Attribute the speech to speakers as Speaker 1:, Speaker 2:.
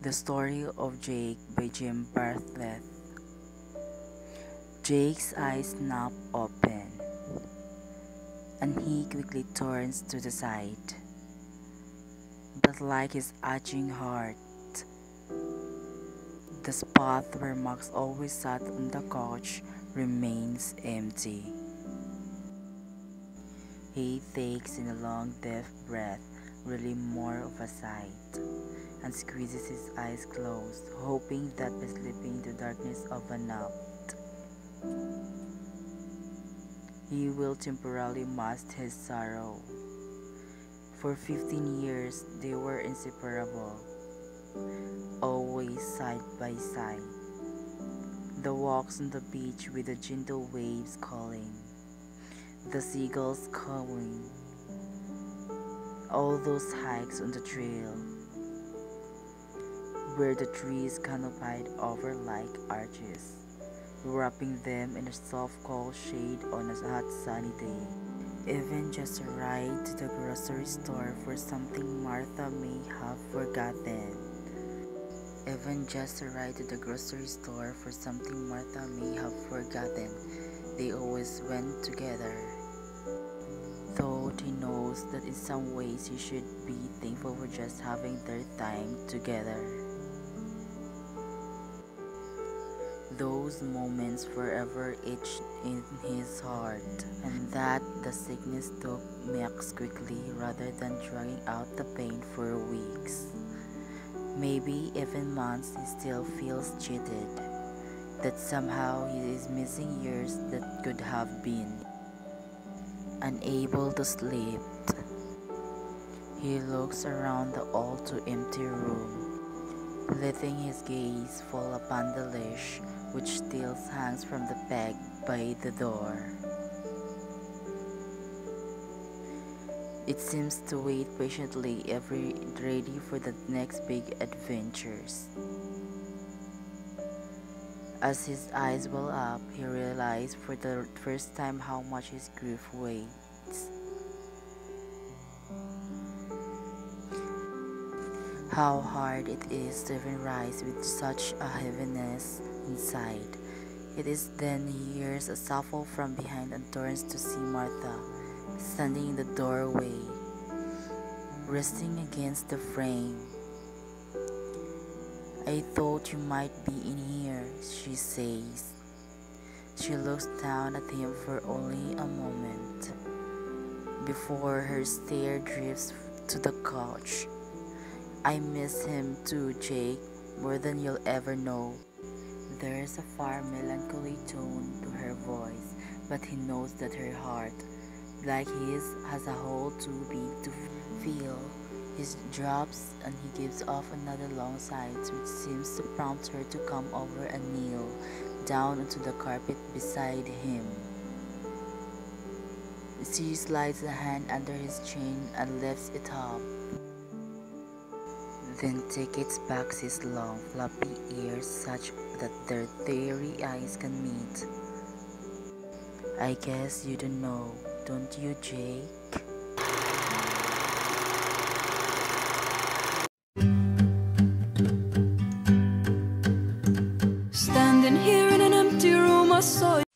Speaker 1: The Story of Jake by Jim Bartlett. Jake's eyes snap open, and he quickly turns to the side. But like his aching heart, the spot where Max always sat on the couch remains empty. He takes in a long deep breath, really more of a sight and squeezes his eyes closed, hoping that by slipping into the darkness of a nap, he will temporarily mask his sorrow. For 15 years, they were inseparable, always side by side. The walks on the beach with the gentle waves calling, the seagulls cawing, all those hikes on the trail where the trees canopied over like arches, wrapping them in a soft cool shade on a hot sunny day. Even just a ride to the grocery store for something Martha may have forgotten. Even just a ride to the grocery store for something Martha may have forgotten. They always went together. Though he knows that in some ways he should be thankful for just having their time together. those moments forever etched in his heart, and that the sickness took Max quickly rather than dragging out the pain for weeks. Maybe even months he still feels cheated, that somehow he is missing years that could have been. Unable to sleep, he looks around the all too empty room letting his gaze fall upon the leash which still hangs from the peg by the door. It seems to wait patiently, every ready for the next big adventures. As his eyes well up, he realized for the first time how much his grief weighs. How hard it is to even rise with such a heaviness inside. It is then he hears a shuffle from behind and turns to see Martha standing in the doorway, resting against the frame. I thought you might be in here, says. She looks down at him for only a moment before her stare drifts to the couch. I miss him too, Jake, more than you'll ever know. There is a far melancholy tone to her voice, but he knows that her heart, like his, has a hole too big to feel. He drops and he gives off another long sigh, which seems to prompt her to come over and kneel down onto the carpet beside him. She slides a hand under his chin and lifts it up then takes back his long, floppy ears such that their teary eyes can meet. I guess you don't know, don't you, Jake? then here in an empty room I saw you.